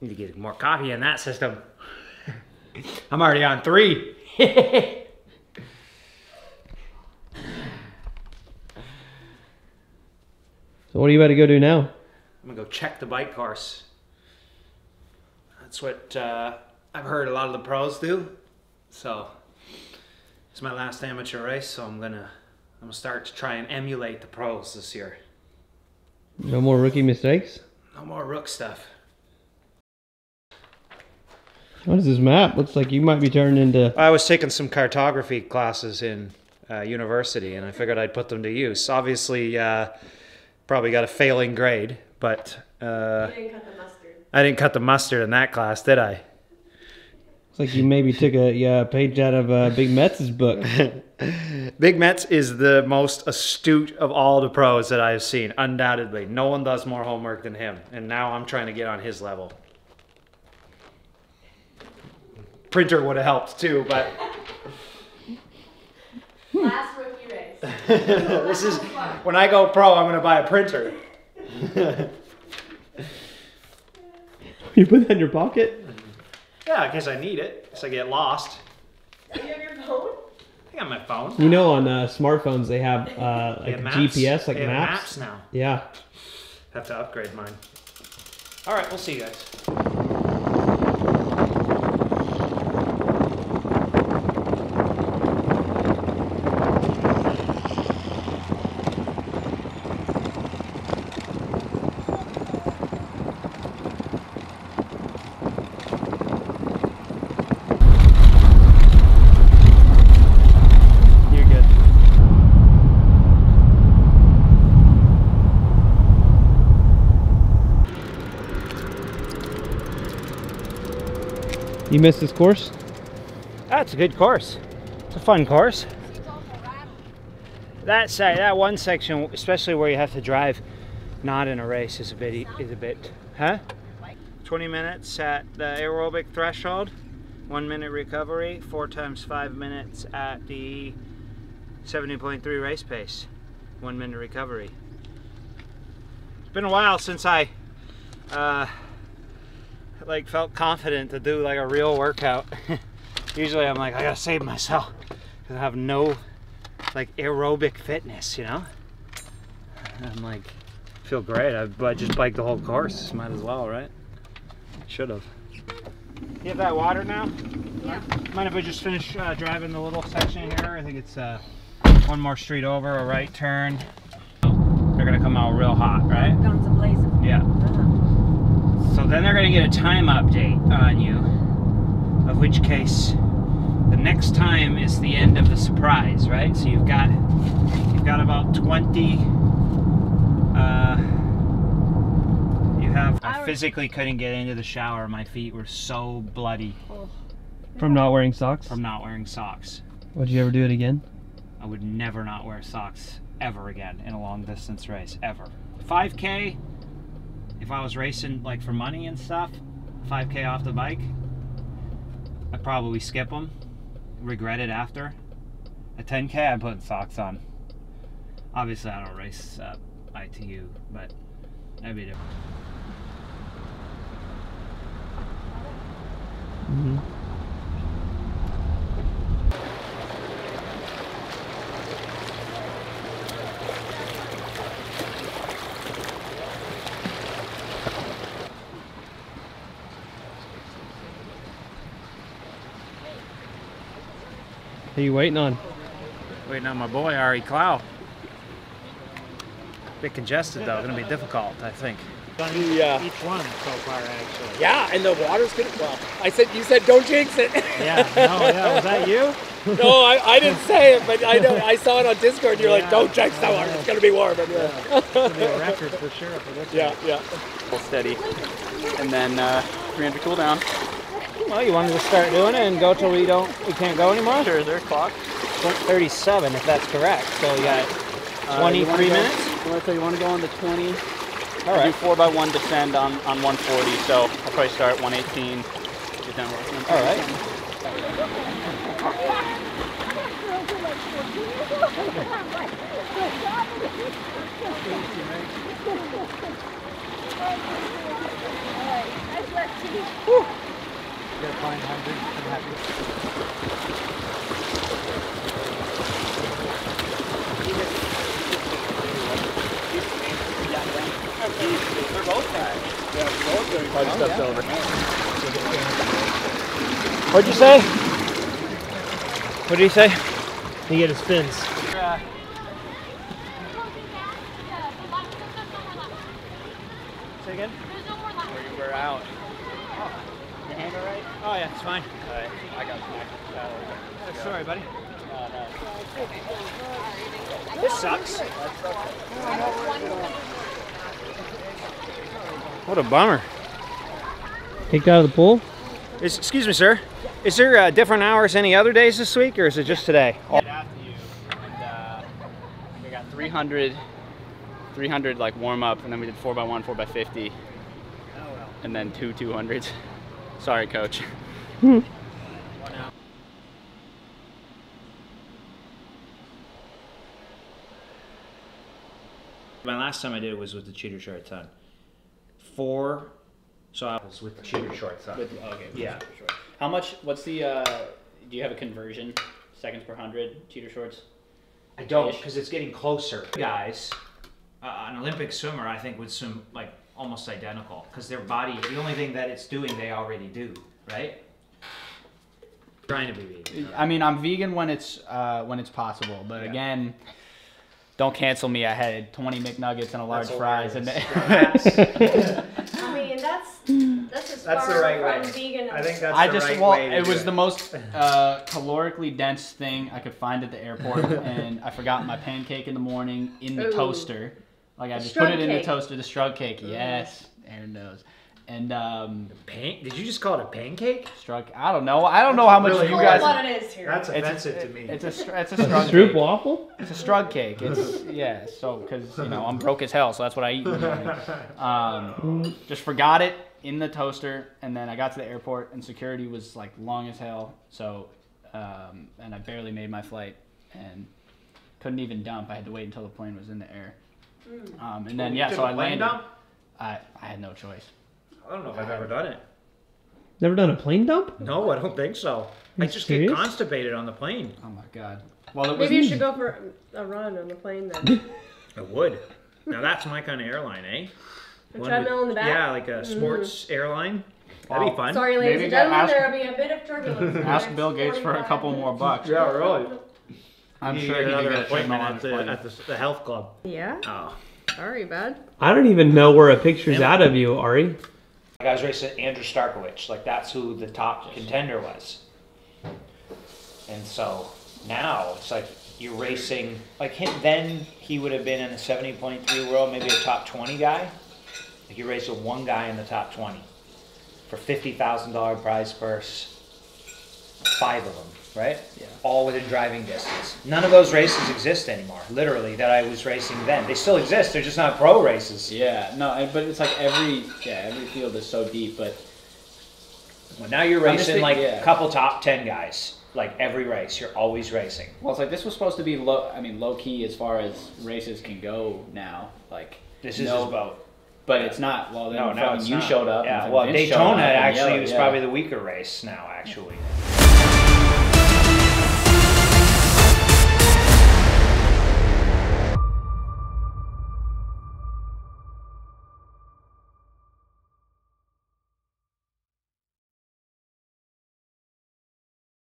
Need to get more coffee in that system. I'm already on three. So what are you about to go do now? I'm gonna go check the bike course. That's what uh, I've heard a lot of the pros do. So it's my last amateur race, so I'm gonna I'm gonna start to try and emulate the pros this year. No more rookie mistakes? No more rook stuff. What is this map? Looks like you might be turning into... I was taking some cartography classes in uh, university, and I figured I'd put them to use. Obviously, uh, probably got a failing grade, but uh, You didn't cut the mustard. I didn't cut the mustard in that class, did I? Looks like you maybe took a yeah, page out of uh, Big Metz's book. Big Metz is the most astute of all the pros that I've seen, undoubtedly. No one does more homework than him, and now I'm trying to get on his level. Printer would have helped too, but Last rookie race. this is when I go pro, I'm going to buy a printer. you put that in your pocket? Yeah, in case I need it, in case I get lost. Do you have your phone? I got my phone. You know, on uh, smartphones they have uh, They like have. GPS, like They have maps. maps now. Yeah. Have to upgrade mine. All right, we'll see you guys. You're good. You missed this course? That's a good course. It's a fun course. That side, that one section, especially where you have to drive, not in a race, is a bit, is a bit, huh? 20 minutes at the aerobic threshold, one minute recovery, four times five minutes at the 70.3 race pace, one minute recovery. It's been a while since I, uh, like felt confident to do like a real workout. Usually I'm like, I gotta save myself because I have no like aerobic fitness, you know? And I'm like, feel great. I, I just biked the whole course. Might as well, right? Should have. You have that water now? Yeah. Mind if I just finish uh, driving the little section here? I think it's uh, one more street over, a right turn. They're gonna come out real hot, right? Guns ablazing. Yeah. So then they're going to get a time update on you, of which case the next time is the end of the surprise, right? So you've got you've got about 20 uh you have I physically couldn't get into the shower. My feet were so bloody From not wearing socks? from not wearing socks. Would you ever do it again? I would never not wear socks ever again in a long distance race ever. 5k if I was racing like for money and stuff, 5k off the bike, I'd probably skip them, regret it after. A 10k, I'm putting socks on. Obviously, I don't race uh, ITU, but that'd be different. Mm-hmm. Who you waiting on? Waiting on my boy Ari Clow. Bit congested though, gonna be difficult, I think. Yeah. Each one so far, actually. Yeah, and the water's good. Well, I said you said don't jinx it. Yeah, no, yeah, was that you? no, I, I didn't say it, but I know I saw it on Discord. You're like, don't jinx that water. It's gonna be warm. And yeah. It's gonna be a record for sure for this yeah, yeah. steady, and then uh, 300 cool down. Well, you wanted to start doing it and go till we don't, we can't go anymore? Sure, is there a clock? 37, if that's correct. So you got Uh, you 23 go- minutes? You want to you want to go on the 20? All I do four by one descend on on 140, so I'll probably start at 118. Get down to All right. Probably stepped over. What'd you say? What did he say? He get his fins. Say again? We're, we're out. Your hand all right? Oh yeah, it's fine. Alright, I got smacked. Sorry, buddy. Oh, no. This sucks. What a bummer. Kicked out of the pool? Is, excuse me, sir. Is there uh, different hours any other days this week, or is it just today? Right after you, and uh, we got 300, 300 like warm up, and then we did 4x1, 4x50, and then two 200s. Sorry, coach. My last time I did it was with the cheater shorts on. Four, so I was with the cheater shorts on. With, okay. Yeah. Sure. How much? What's the? Uh, do you have a conversion? Seconds per hundred cheater shorts. I don't, because it's getting closer. Guys, uh, an Olympic swimmer, I think, would swim like almost identical, because their body, the only thing that it's doing, they already do, right? Trying to be vegan. I mean, I'm vegan when it's uh, when it's possible, but again, don't cancel me. I had 20 McNuggets and a large fries, and hilarious. I mean, that's that's as That's the right from way. vegan. I think that's I the just right well, way to it do was the most uh, calorically dense thing I could find at the airport, and I forgot my pancake in the morning in the Ooh. toaster. Like I The just put strug it in the toaster, the strug cake. Yes, Aaron knows. And um, Pan- Did you just call it a pancake? strug. I don't know. I don't know how much really you Call it guys. what it is here. That's It's offensive a, to me. It's a str- it's a strug Stroop cake. waffle? It's a strug cake. It's yeah. So because you know I'm broke as hell, so that's what I eat. In the morning. Um, just forgot it in the toaster, and then I got to the airport, and security was like long as hell. So, um, and I barely made my flight, and couldn't even dump. I had to wait until the plane was in the air. Um, and then You yeah, so I plane landed. dump? I I had no choice. I don't know if I've ever done it. Never done a plane dump? No, I don't think so. I just serious? get constipated on the plane. Oh my god. Well, it was Maybe you should go for a run on the plane then. I would. Now that's my kind of airline, eh? A treadmill with- in the back? Yeah, like a sports airline. That'd be fun. Sorry, ladies Maybe and gentlemen, ask- there will be a bit of turbulence. Ask Bill Gates for a 45 couple more bucks. Yeah, really. I'm You sure get he another can get a treadmill appointment at the the, at the, the health club. Yeah? Oh. Sorry, bud. I don't even know where a picture's out of you, Ari. I was racing Andrew Starykowicz. Like that's who the top contender was. And so now it's like you're racing like him. Then he would have been in the 70.3 world, maybe a top 20 guy. Like you race with one guy in the top 20 for fifty thousand dollar prize purse. Five of them, right? Yeah. All within driving distance. None of those races exist anymore. Literally, that I was racing then. They still exist. They're just not pro races. Yeah, no, but it's like every yeah every field is so deep, but Well, now you're racing think- like yeah. a couple top ten guys. Like every race, you're always racing. well, it's like this was supposed to be low. I mean, low key as far as races can go now. Like This is no, his boat. but it's not. Well, then No, no, you not. showed up. Yeah, well, Vince Daytona up actually yelled, was yeah. probably the weaker race now. Actually,